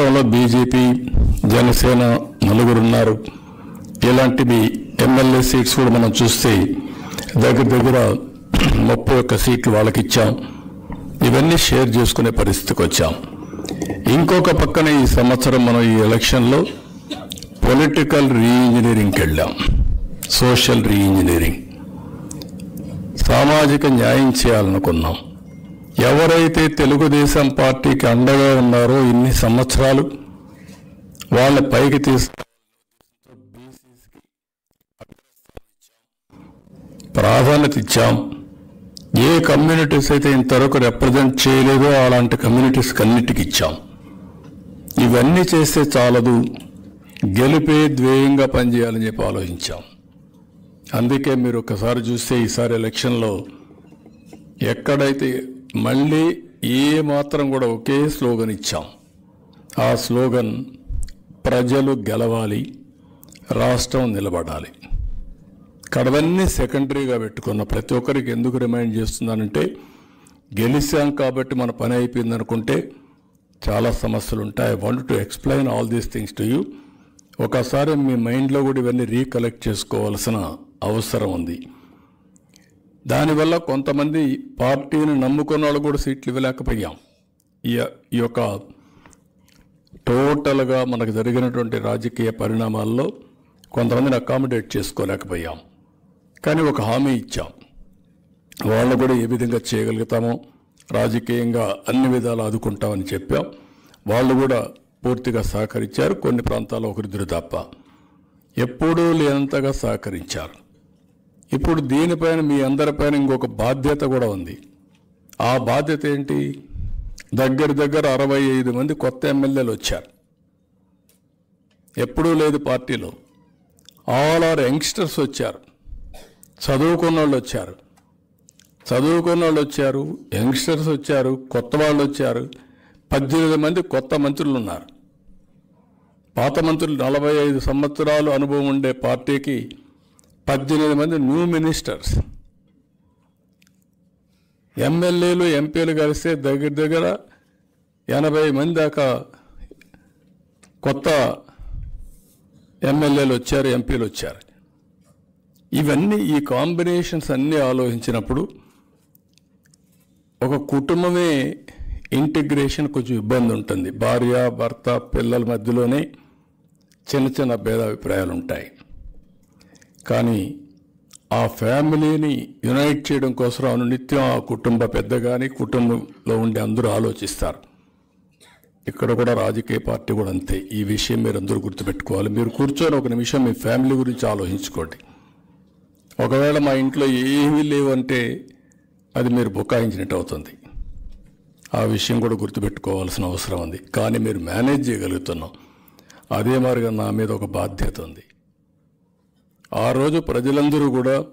రాష్ట్రంలో బీజేపీ జనసేన నలుగురున్నారు. ఇలాంటివి MLA seats కూడా మనం చూస్తే దగ్గర దగ్గర ముప్పై ఒక్క సీట్లు వాళ్ళకి ఇచ్చాం ఇవన్నీ షేర్ చేసుకునే పరిస్థితికి వచ్చాం. ఇంకొక పక్కన ఈ సంవత్సరం మనం ఈ ఎలక్షన్లో పొలిటికల్ రీఇంజనీరింగ్కి వెళ్ళాం. Social reengineering. సామాజిక న్యాయం చేయాలనుకున్నాం. ఎవరైతే తెలుగుదేశం పార్టీకి అండగా ఉన్నారో ఇన్ని సంవత్సరాలు వాళ్ళ పైకి తీసుకు ప్రాధాన్యత ఇచ్చాం. ఏ కమ్యూనిటీస్ అయితే ఇంతవరకు రిప్రజెంట్ చేయలేదో అలాంటి కమ్యూనిటీస్ అన్నిటికి ఇచ్చాం. ఇవన్నీ చేస్తే చాలదు. గెలిపే ధ్యేయంగా పనిచేయాలని చెప్పి ఆలోచించాం. అందుకే మీరు ఒకసారి చూస్తే ఈసారి ఎలక్షన్లో ఎక్కడైతే మళ్ళీ ఏ మాత్రం కూడా ఒకే స్లోగన్ ఇచ్చాం. ఆ స్లోగన్ ప్రజలు గెలవాలి రాష్ట్రం నిలబడాలి. కడవన్నీ సెకండరీగా పెట్టుకున్న ప్రతి ఒక్కరికి ఎందుకు రిమైండ్ చేస్తున్నానంటే గెలిచాం కాబట్టి మన పని అయిపోయింది అనుకుంటే చాలా సమస్యలు ఉంటాయి. I want to explain all these things to you ఒకసారి మీ మైండ్లో కూడా ఇవన్నీ రీకలెక్ట్ చేసుకోవాల్సిన అవసరం ఉంది. దానివల్ల కొంతమంది పార్టీని నమ్ముకున్న వాళ్ళు కూడా సీట్లు ఇవ్వలేకపోయాం. ఈ ఈ యొక్క టోటల్గా మనకు జరిగినటువంటి రాజకీయ పరిణామాల్లో కొంతమందిని అకామిడేట్ చేసుకోలేకపోయాం. కానీ ఒక హామీ ఇచ్చాం. వాళ్ళు కూడా ఏ విధంగా చేయగలుగుతామో రాజకీయంగా అన్ని విధాలు ఆదుకుంటామని చెప్పాం. వాళ్ళు కూడా పూర్తిగా సహకరించారు. కొన్ని ప్రాంతాల్లో ఒకరిద్దరు తప్ప ఎప్పుడూ లేనంతగా సహకరించారు. ఇప్పుడు దీనిపైన మీ అందరిపైన ఇంకొక బాధ్యత కూడా ఉంది. ఆ బాధ్యత ఏంటి? దగ్గర దగ్గర అరవై ఐదు మంది కొత్త ఎమ్మెల్యేలు వచ్చారు. ఎప్పుడూ లేదు పార్టీలో. ఆల్ ఆర్ యంగ్స్టర్స్ వచ్చారు. చదువుకున్న వాళ్ళు వచ్చారు. చదువుకున్న వాళ్ళు వచ్చారు యంగ్స్టర్స్ వచ్చారు కొత్త వాళ్ళు వచ్చారు. పద్దెనిమిది మంది కొత్త మంత్రులు ఉన్నారు. పాత మంత్రులు నలభై ఐదు సంవత్సరాలు అనుభవం ఉండే పార్టీకి పద్దెనిమిది మంది న్యూ మినిస్టర్స్ ఎమ్మెల్యేలు ఎంపీలు కలిస్తే దగ్గర దగ్గర ఎనభై మంది దాకా కొత్త ఎమ్మెల్యేలు వచ్చారు ఎంపీలు వచ్చారు. ఇవన్నీ ఈ కాంబినేషన్స్ అన్నీ ఆలోచించినప్పుడు ఒక కుటుంబమే ఇంటిగ్రేషన్ కొంచెం ఇబ్బంది ఉంటుంది. భార్య భర్త పిల్లల మధ్యలోనే చిన్న చిన్న భేదాభిప్రాయాలు ఉంటాయి. కానీ ఆ ఫ్యామిలీని యునైట్ చేయడం కోసం అనునిత్యం ఆ కుటుంబ పెద్ద కానీ కుటుంబంలో ఉండే అందరూ ఆలోచిస్తారు. ఇక్కడ కూడా రాజకీయ పార్టీ కూడా అంతే. ఈ విషయం మీరు అందరూ గుర్తుపెట్టుకోవాలి. మీరు కూర్చొని ఒక నిమిషం మీ ఫ్యామిలీ గురించి ఆలోచించుకోండి. ఒకవేళ మా ఇంట్లో ఏమీ లేవంటే అది మీరు బుకాయించినట్టు అవుతుంది. ఆ విషయం కూడా గుర్తుపెట్టుకోవాల్సిన అవసరం ఉంది. కానీ మీరు మేనేజ్ చేయగలుగుతున్నాం. అదే మాదిరిగా నా మీద ఒక బాధ్యత ఉంది. ఆ రోజు ప్రజలందరూ కూడా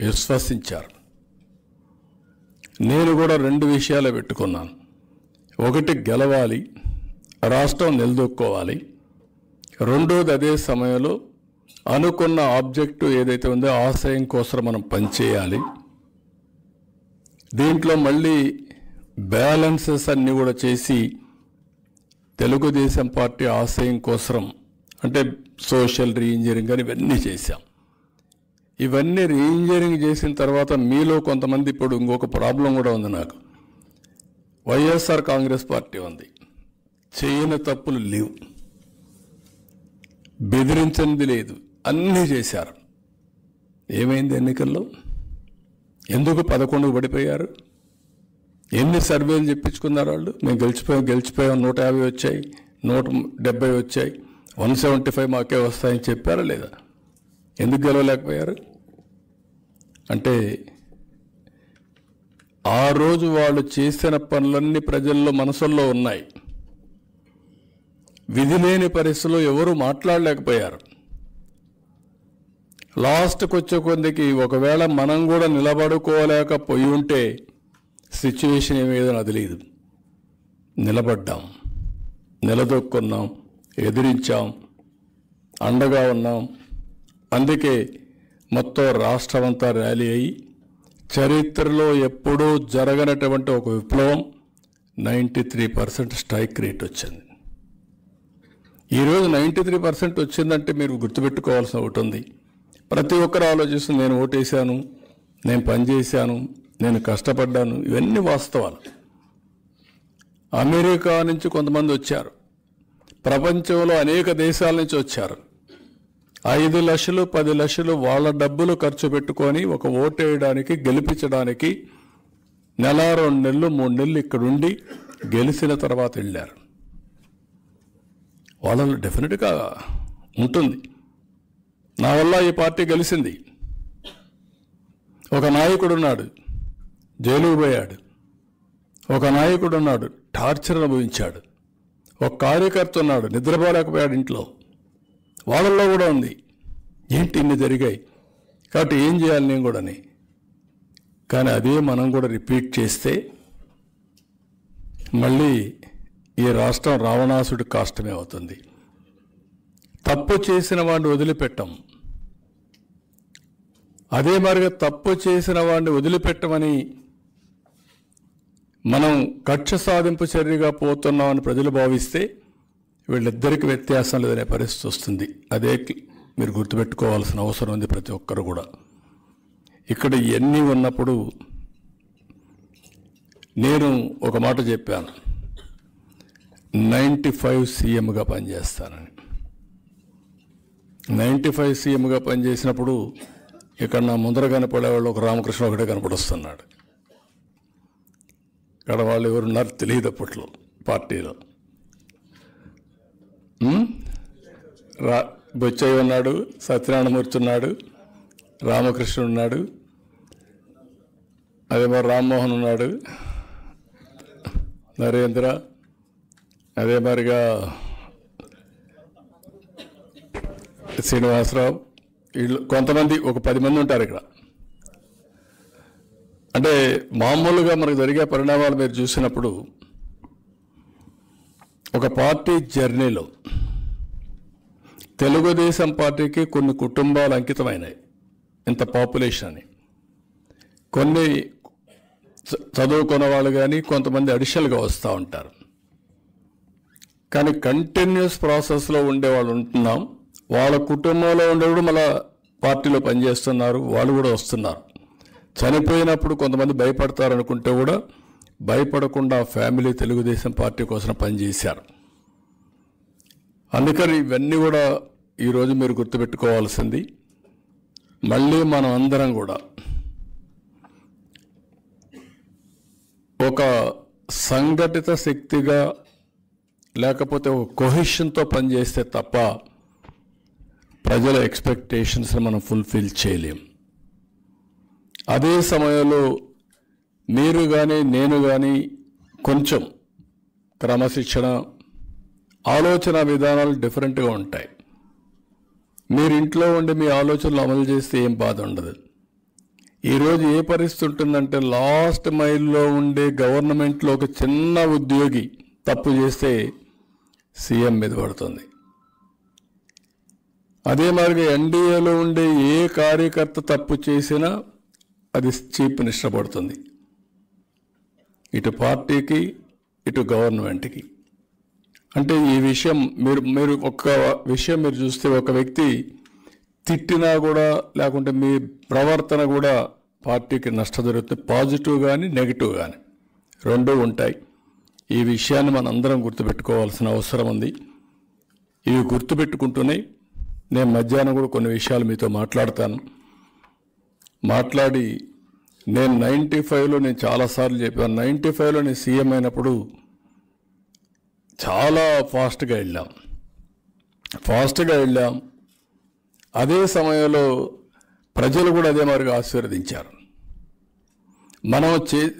విశ్వసించారు. నేను కూడా రెండు విషయాలు పెట్టుకున్నాను. ఒకటి గెలవాలి రాష్ట్రం నిలదొక్కోవాలి. రెండోది అదే సమయంలో అనుకున్న ఆబ్జెక్టు ఏదైతే ఉందో ఆశయం కోసం మనం పనిచేయాలి. దీంట్లో మళ్ళీ బ్యాలెన్సెస్ అన్నీ కూడా చేసి తెలుగుదేశం పార్టీ ఆశయం కోసం అంటే సోషల్ రీఇంజనీరింగ్ అని ఇవన్నీ చేశాం. ఇవన్నీ రీఇంజనీరింగ్ చేసిన తర్వాత మీలో కొంతమంది ఇప్పుడు ఇంకొక ప్రాబ్లం కూడా ఉంది నాకు. వైఎస్ఆర్ కాంగ్రెస్ పార్టీ ఉంది. చేయని తప్పులు లేవు. బెదిరించింది లేదు. అన్నీ చేశారు. ఏమైంది ఎన్నికల్లో? ఎందుకు పదకొండుకు పడిపోయారు? ఎన్ని సర్వేలు చెప్పించుకున్నారు వాళ్ళు? మేము గెలిచిపోయాం గెలిచిపోయాం నూట యాభై వచ్చాయి నూట డెబ్బై వచ్చాయి. వన్ సెవెంటీ ఫైవ్ మాకే వస్తాయని చెప్పారా లేదా? ఎందుకు గెలవలేకపోయారు? అంటే ఆ రోజు వాళ్ళు చేసిన పనులన్నీ ప్రజల్లో మనసుల్లో ఉన్నాయి. విధి లేని పరిస్థితుల్లో ఎవరు మాట్లాడలేకపోయారు. లాస్ట్కి వచ్చే కొందికి ఒకవేళ మనం కూడా నిలబడుకోలేకపోయి ఉంటే సిచ్యువేషన్ ఏమేదో నాకు తెలియదు నిలబడ్డాం. నిలదొక్కున్నాం. ఎదిరించాం. అండగా ఉన్నాం. అందుకే మొత్తం రాష్ట్రం అంతా ర్యాలీ అయ్యి చరిత్రలో ఎప్పుడూ జరగనటువంటి ఒక విప్లవం ninety three percent strike rate వచ్చింది. ఈరోజు నైంటీ త్రీ పర్సెంట్ వచ్చిందంటే మీరు గుర్తుపెట్టుకోవాల్సిన ఒకటి ఉంది. ప్రతి ఒక్కరు ఆలోచిస్తూ నేను ఓటేశాను నేను పనిచేశాను నేను కష్టపడ్డాను ఇవన్నీ వాస్తవాలు. అమెరికా నుంచి కొంతమంది వచ్చారు. ప్రపంచంలో అనేక దేశాల నుంచి వచ్చారు. ఐదు లక్షలు పది లక్షలు వాళ్ళ డబ్బులు ఖర్చు పెట్టుకొని ఒక ఓటు వేయడానికి గెలిపించడానికి నెల రెండు నెలలు మూడు నెలలు ఇక్కడుండి గెలిచిన తర్వాత వెళ్ళారు. వాళ్ళలో డెఫినెట్గా ఉంటుంది. నా వల్ల ఈ పార్టీ గెలిచింది. ఒక నాయకుడు ఉన్నాడు జైలుకు పోయాడు. ఒక నాయకుడు ఉన్నాడు టార్చర్ అనుభవించాడు. ఒక కార్యకర్త ఉన్నాడు నిద్రపోలేకపోయాడు ఇంట్లో. వాళ్ళల్లో కూడా ఉంది. ఏంటి ఇన్ని జరిగాయి? కాబట్టి ఏం చేయాలి నేను కూడాని? కానీ అదే మనం కూడా రిపీట్ చేస్తే మళ్ళీ ఈ రాష్ట్రం రావణాసుడి కాష్టమే అవుతుంది. తప్పు చేసిన వాడిని వదిలిపెట్టం. అదే మరిగా తప్పు చేసిన వాడిని వదిలిపెట్టమని మనం కక్ష సాధింపు చర్యగా పోతున్నామని ప్రజలు భావిస్తే వీళ్ళిద్దరికి వ్యత్యాసం లేదనే పరిస్థితి వస్తుంది. అదే మీరు గుర్తుపెట్టుకోవాల్సిన అవసరం ఉంది ప్రతి ఒక్కరు కూడా. ఇక్కడ ఇవన్నీ ఉన్నప్పుడు నేను ఒక మాట చెప్పాను. నైంటీ ఫైవ్ సీఎంగా పనిచేస్తానని. నైంటీ ఫైవ్ సీఎంగా పనిచేసినప్పుడు ఇక్కడ నా ముందర కనపడేవాళ్ళు ఒక రామకృష్ణ ఒకటే కనపడొస్తున్నాడు. ఇక్కడ వాళ్ళు ఎవరున్నారు తెలియదు అప్పట్లో పార్టీలో. రా బొచ్చయ్య ఉన్నాడు సత్యనారాయణమూర్తి ఉన్నాడు రామకృష్ణ ఉన్నాడు అదే మరి రామ్మోహన్ ఉన్నాడు నరేంద్ర అదే మరిగా శ్రీనివాసరావు వీళ్ళు కొంతమంది ఒక పది మంది ఉంటారు ఇక్కడ. అంటే మామూలుగా మనకు జరిగే పరిణామాలు మీరు చూసినప్పుడు ఒక పార్టీ జర్నీలో తెలుగుదేశం పార్టీకి కొన్ని కుటుంబాలు అంకితమైనాయి. ఇంత పాపులేషన్ అని. కొన్ని చ- చదువుకున్న వాళ్ళు కానీ కొంతమంది అడిషనల్గా వస్తూ ఉంటారు. కానీ కంటిన్యూస్ ప్రాసెస్లో ఉండే వాళ్ళు ఉంటున్నాం. వాళ్ళ కుటుంబంలో ఉండేవాడు మళ్ళీ పార్టీలో పనిచేస్తున్నారు వాళ్ళు కూడా వస్తున్నారు. చనిపోయినప్పుడు కొంతమంది భయపడతారు అనుకుంటే కూడా భయపడకుండా ఫ్యామిలీ తెలుగుదేశం పార్టీ కోసం పనిచేశారు. అందుకని ఇవన్నీ కూడా ఈరోజు మీరు గుర్తుపెట్టుకోవాల్సింది. మళ్ళీ మనం అందరం కూడా ఒక సంఘటిత శక్తిగా లేకపోతే ఒక కొహిషన్తో పనిచేస్తే తప్ప ప్రజల ఎక్స్పెక్టేషన్స్ని మనం ఫుల్ఫిల్ చేయలేం. అదే సమయంలో మీరు కానీ నేను కానీ కొంచెం క్రమశిక్షణ ఆలోచన విధానాలు డిఫరెంట్గా ఉంటాయి. మీరు ఇంట్లో ఉండి మీ ఆలోచనలు అమలు చేస్తే ఏం బాధ ఉండదు. ఈరోజు ఏ పరిస్థితి ఉంటుందంటే లాస్ట్ మైల్లో ఉండే గవర్నమెంట్లో ఒక చిన్న ఉద్యోగి తప్పు చేస్తే సీఎం మీద పడుతుంది. అదే మాదిరిగా ఎన్డీఏలో ఉండే ఏ కార్యకర్త తప్పు చేసినా అది చీప్ నిష్టపడుతుంది. ఇటు పార్టీకి ఇటు గవర్నమెంట్కి. అంటే ఈ విషయం మీరు మీరు ఒక్క విషయం మీరు చూస్తే ఒక వ్యక్తి తిట్టినా కూడా లేకుంటే మీ ప్రవర్తన కూడా పార్టీకి నష్టం జరుగుతుంది పాజిటివ్ కానీ నెగిటివ్ కానీ రెండూ ఉంటాయి. ఈ విషయాన్ని మనం అందరం గుర్తుపెట్టుకోవాల్సిన అవసరం ఉంది. ఇవి గుర్తుపెట్టుకుంటూనే నేను మధ్యాహ్నం కూడా కొన్ని విషయాలు మీతో మాట్లాడతాను. మాట్లాడి నేను నైంటీ ఫైవ్లో నేను చాలాసార్లు చెప్పాను. నైంటీ ఫైవ్లో నేను సీఎం అయినప్పుడు చాలా ఫాస్ట్గా వెళ్ళాం. ఫాస్ట్గా వెళ్ళాం. అదే సమయంలో ప్రజలు కూడా అదే మాదిరిగా ఆశీర్వదించారు. మనం చే